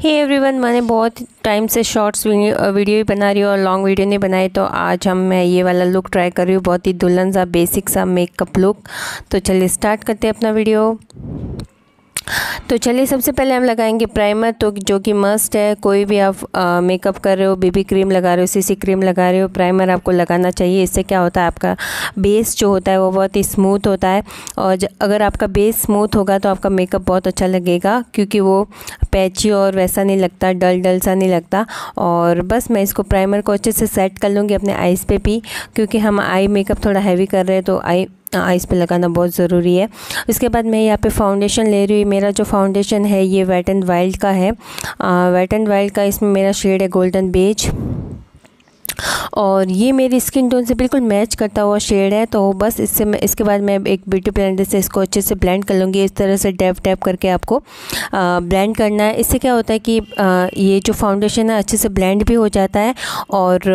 Hey everyone मैंने बहुत time से शॉर्ट्स वीडियो ही बना रही हूँ और लॉन्ग वीडियो नहीं बनाई तो आज हम मैं ये वाला लुक ट्राई कर रही हूँ, बहुत ही दुल्हन सा बेसिक सा मेकअप लुक तो चलिए स्टार्ट करते हैं अपना वीडियो तो चलिए सबसे पहले हम लगाएँगे प्राइमर तो जो कि मस्ट है। कोई भी आप मेकअप कर रहे हो बेबी क्रीम लगा रहे हो सीसी क्रीम लगा रहे हो प्राइमर आपको लगाना चाहिए। इससे क्या होता है? आपका बेस जो होता है, वो बहुत ही स्मूथ होता है। और अगर आपका बेस स्मूथ होगा तो आपका मेकअप बहुत अच्छा लगेगा, क्योंकि वो पैची और वैसा नहीं लगता डल डल सा नहीं लगता। और बस मैं इसको प्राइमर को अच्छे से सेट कर लूँगी अपने आइज़ पे भी, क्योंकि हम आई मेकअप थोड़ा हैवी कर रहे हैं तो आई आइज़ पे लगाना बहुत ज़रूरी है। उसके बाद मैं यहाँ पे फाउंडेशन ले रही हूँ। मेरा जो फाउंडेशन है, ये वेट एंड वाइल्ड का है। वेट एंड वाइल्ड का इसमें मेरा शेड है गोल्डन बेज और ये मेरी स्किन टोन से बिल्कुल मैच करता हुआ शेड है तो बस इससे मैं इसके बाद मैं एक ब्यूटी ब्लेंडर से इसको अच्छे से ब्लेंड कर लूँगी इस तरह से डैप टैप करके आपको ब्लेंड करना है। इससे क्या होता है कि आ, ये जो फाउंडेशन है अच्छे से ब्लेंड भी हो जाता है और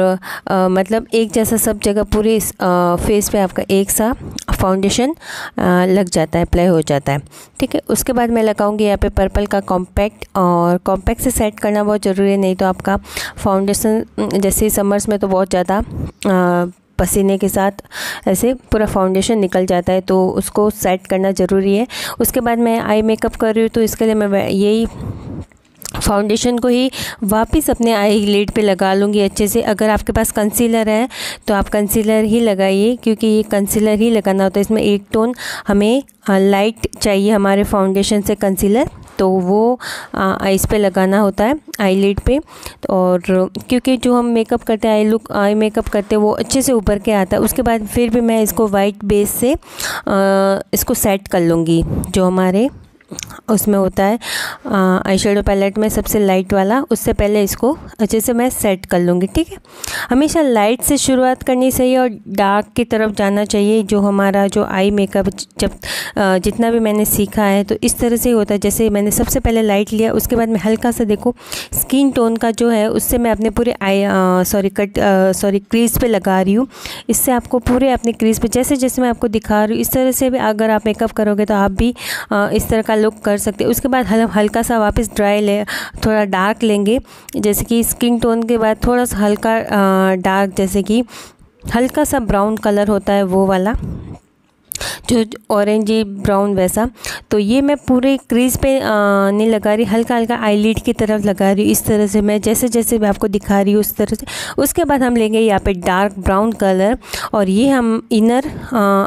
आ, मतलब एक जैसा सब जगह पूरे फेस पे आपका एक सा फाउंडेशन लग जाता है अप्लाई हो जाता है। ठीक है उसके बाद मैं लगाऊँगी यहाँ पे पर्पल का कॉम्पैक्ट और कॉम्पैक्ट से सेट करना बहुत ज़रूरी है नहीं तो आपका फाउंडेशन जैसे समर्स में तो बहुत ज़्यादा पसीने के साथ ऐसे पूरा फाउंडेशन निकल जाता है तो उसको सेट करना ज़रूरी है। उसके बाद मैं आई मेकअप कर रही हूँ तो इसके लिए मैं यही फाउंडेशन को ही वापस अपने आई लिड पे लगा लूँगी अच्छे से। अगर आपके पास कंसीलर है तो आप कंसीलर ही लगाइए, क्योंकि ये कंसीलर ही लगाना होता है। इसमें एक टोन हमें लाइट चाहिए हमारे फाउंडेशन से कंसीलर तो वो आइज़ पे लगाना होता है आई लिड पर और क्योंकि जो हम मेकअप करते हैं आई लुक आई मेकअप करते हैं वो अच्छे से ऊपर के आता है। उसके बाद फिर भी मैं इसको वाइट बेस से आ, इसको सेट कर लूँगी जो हमारे उसमें होता है आई शेडो पैलेट में सबसे लाइट वाला, उससे पहले इसको अच्छे से मैं सेट कर लूँगी, ठीक है? हमेशा लाइट से शुरुआत करनी चाहिए और डार्क की तरफ़ जाना चाहिए, जो हमारा जो आई मेकअप जब जितना भी मैंने सीखा है तो इस तरह से होता है। जैसे मैंने सबसे पहले लाइट लिया, उसके बाद मैं हल्का सा देखो स्किन टोन का जो है, उससे मैं अपने पूरे eye sorry cut sorry crease पे लगा रही हूँ। इससे आपको पूरे अपने क्रीज पे जैसे जैसे मैं आपको दिखा रही हूँ, इस तरह से भी अगर आप मेकअप करोगे तो आप भी इस तरह का लुक कर सकते हैं। उसके बाद हम हल्का सा वापस ड्राई ले, थोड़ा डार्क लेंगे। जैसे कि स्किन टोन के बाद थोड़ा सा हल्का डार्क जैसे कि हल्का सा ब्राउन कलर होता है वो वाला। जो ऑरेंज ब्राउन वैसा। तो ये मैं पूरे क्रीज पे नहीं लगा रही हल्का हल्का आईलिड की तरफ़ लगा रही हूँ। इस तरह से मैं जैसे जैसे मैं आपको दिखा रही हूँ उस तरह से। उसके बाद हम लेंगे यहाँ पे डार्क ब्राउन कलर और ये हम inner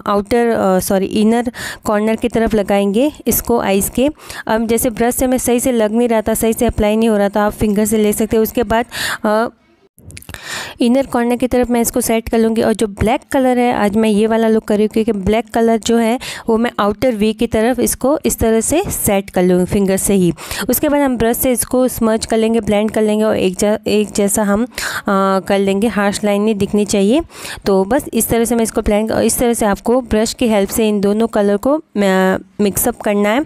outer sorry inner corner की तरफ़ लगाएँगे इसको आइज़ के। अब जैसे ब्रश से मैं सही से लग नहीं रहा था सही से अप्लाई नहीं हो रहा था आप फिंगर से ले सकते उसके बाद आ, इनर कॉर्नर की तरफ़ मैं इसको सेट कर लूँगी और जो ब्लैक कलर है आज मैं ये वाला लुक कर रही हूँ क्योंकि ब्लैक कलर जो है वो मैं आउटर वी की तरफ़ इसको इस तरह से सेट कर लूँगी फिंगर से ही। उसके बाद हम ब्रश से इसको स्मर्च कर लेंगे ब्लेंड कर लेंगे और एक जा, एक जैसा हम आ, कर लेंगे हार्श लाइन नहीं दिखनी चाहिए। तो बस इस तरह से मैं इसको ब्लेंड इस तरह से आपको ब्रश की हेल्प से इन दोनों कलर को मिक्सअप करना है।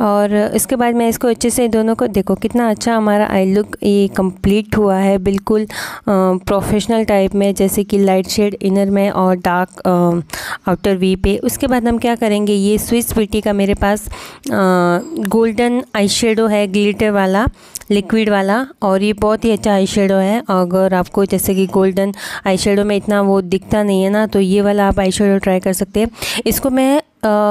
और इसके बाद मैं इसको अच्छे से दोनों को, देखो कितना अच्छा हमारा आई लुक ये कंप्लीट हुआ है, बिल्कुल प्रोफेशनल टाइप में, जैसे कि लाइट शेड इनर में और डार्क आउटर वी पे। उसके बाद हम क्या करेंगे, ये स्विस ब्यूटी का मेरे पास गोल्डन आई शेडो है ग्लिटर वाला लिक्विड वाला, और ये बहुत ही अच्छा आई शेडो है। अगर आपको जैसे कि गोल्डन आई शेडो में इतना वो दिखता नहीं है ना तो ये वाला आप आई शेडो ट्राई कर सकते हैं। इसको मैं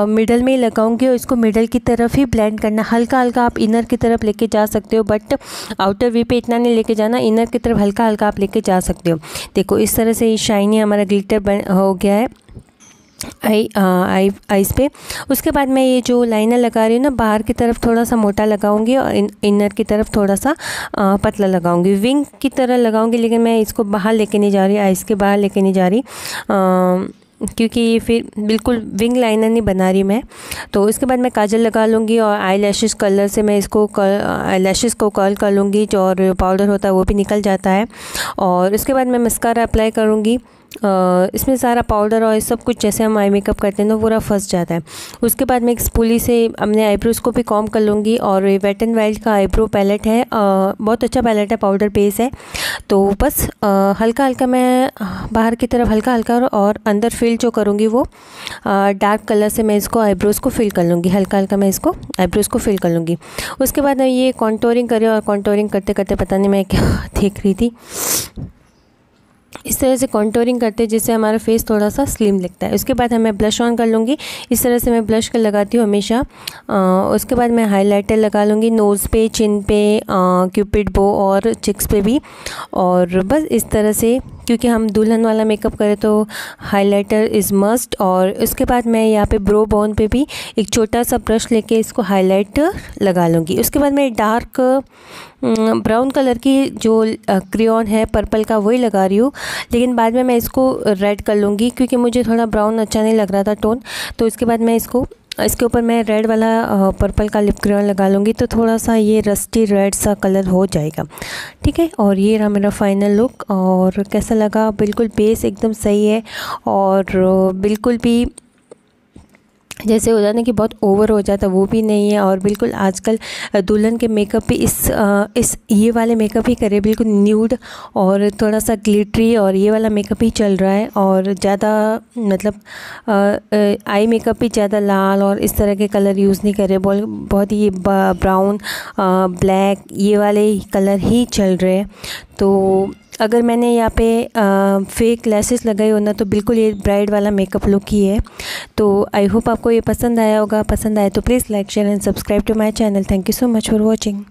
मिडल में ही लगाऊँगी और इसको मिडल की तरफ़ ही ब्लेंड करना। हल्का हल्का आप इनर की तरफ़ लेके जा सकते हो बट आउटर वी पे इतना नहीं लेके जाना इनर की तरफ़ हल्का हल्का आप लेके जा सकते हो। देखो इस तरह से ये शाइनी हमारा ग्लिटर बन हो गया है। आई आई आइस पे। उसके बाद मैं ये जो लाइनर लगा रही हूँ ना बाहर की तरफ़ थोड़ा सा मोटा लगाऊँगी और इन, इनर की तरफ़ थोड़ा सा आ, पतला लगाऊँगी। विंग की तरह लगाऊँगी लेकिन मैं इसको बाहर लेके नहीं जा रही आइस के बाहर लेके नहीं जा रही। आ, क्योंकि ये फिर बिल्कुल विंग लाइनर नहीं बना रही मैं। तो इसके बाद मैं काजल लगा लूँगी और आई लैशेज़ कलर से मैं इसको कर आई लैशेज़ को कर्ल कर लूँगी जो और पाउडर होता है वो भी निकल जाता है। और इसके बाद मैं मस्कारा अप्लाई करूँगी। इसमें सारा पाउडर और सब कुछ जैसे हम आई मेकअप करते हैं तो पूरा फंस जाता है। उसके बाद मैं एक स्पूली से अपने आईब्रोज़ को भी कॉम कर लूँगी और वेट एंड वाइल्ड का आईब्रो पैलेट है। बहुत अच्छा पैलेट है पाउडर बेस है। तो बस हल्का हल्का मैं बाहर की तरफ़ हल्का हल्का और अंदर फिल जो करूँगी वो डार्क कलर से मैं इसको आईब्रोज़ को फिल कर लूँगी। हल्का हल्का मैं इसको आईब्रोज़ को फिल कर लूँगी। उसके बाद मैं ये कॉन्टोरिंग करी और कॉन्टोरिंग करते करते पता नहीं मैं क्या देख रही थी। इस तरह से कॉन्टोरिंग करते हैं जिससे हमारा फेस थोड़ा सा स्लिम लगता है। उसके बाद हमें ब्लश ऑन कर लूँगी। इस तरह से मैं ब्लश कर लगाती हूँ हमेशा। उसके बाद मैं हाइलाइटर लगा लूँगी नोज़ पे चिन पे क्यूपिड बो और चिक्स पे भी। और बस इस तरह से क्योंकि हम दुल्हन वाला मेकअप करें तो हाइलाइटर इज़ मस्ट और उसके बाद मैं यहाँ पे ब्रो बोन पे भी एक छोटा सा ब्रश लेके इसको हाईलाइट लगा लूँगी। उसके बाद मैं डार्क ब्राउन कलर की जो क्रियॉन है पर्पल का वही लगा रही हूँ। लेकिन बाद में मैं इसको रेड कर लूँगी क्योंकि मुझे थोड़ा ब्राउन अच्छा नहीं लग रहा था टोन तो इसके बाद मैं इसको इसके ऊपर मैं रेड वाला पर्पल का लिप क्रेयॉन लगा लूँगी तो थोड़ा सा ये रस्टी रेड सा कलर हो जाएगा। ठीक है? और ये रहा मेरा फाइनल लुक और कैसा लगा? बिल्कुल बेस एकदम सही है और बिल्कुल भी जैसे हो जाता है कि बहुत ओवर हो जाता वो भी नहीं है और बिल्कुल आजकल दुल्हन के मेकअप भी इस इस, ये वाले मेकअप ही करे, बिल्कुल न्यूड और थोड़ा सा ग्लिटरी और ये वाला मेकअप ही चल रहा है और ज़्यादा मतलब आई मेकअप भी ज़्यादा लाल और इस तरह के कलर यूज़ नहीं करे, बहुत ही ब्राउन ब्लैक ये वाले कलर ही चल रहे हैं। तो अगर मैंने यहाँ पे फेक लेसेस लगाई हो ना तो बिल्कुल ये ब्राइड वाला मेकअप लुक ही है। तो आई होप आपको ये पसंद आया होगा। पसंद आया तो please like share and subscribe to my channel thank you so much for watching